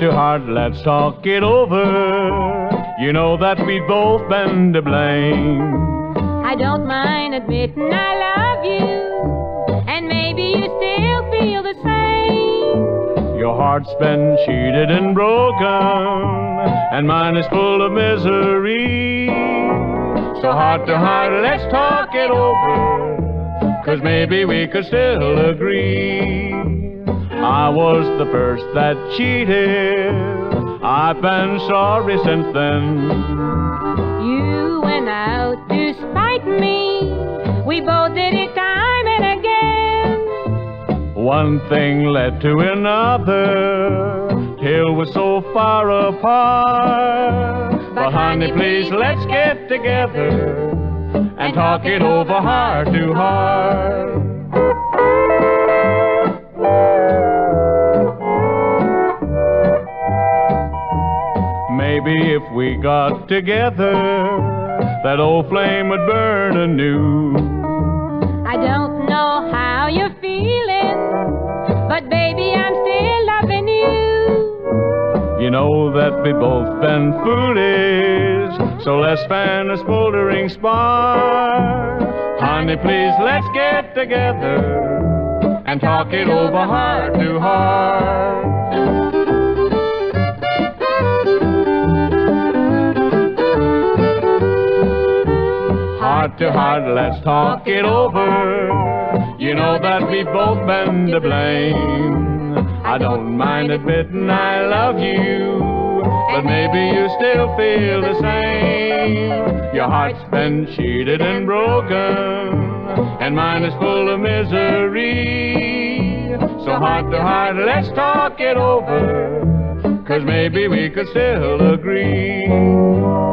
to heart, let's talk it over. You know that we've both been to blame. I don't mind admitting I love you, and maybe you still feel the same. Your heart's been cheated and broken, and mine is full of misery. So heart to heart, let's talk it over, cause maybe we could still agree. I was the first that cheated. I've been sorry since then. You went out to spite me. We both did it time and again. One thing led to another, till we're so far apart. But honey, please let's get together and talk it over heart to heart. Maybe if we got together, that old flame would burn anew. I don't know how you're feeling, but baby, I'm still loving you. You know that we both been foolish, so let's fan a smoldering spark. Honey, please let's get together and talk it over heart to heart. Heart to heart, let's talk it over. You know that we've both been to blame. I don't mind admitting I love you, but maybe you still feel the same. Your heart's been cheated and broken, and mine is full of misery. So heart to heart, let's talk it over, cause maybe we could still agree.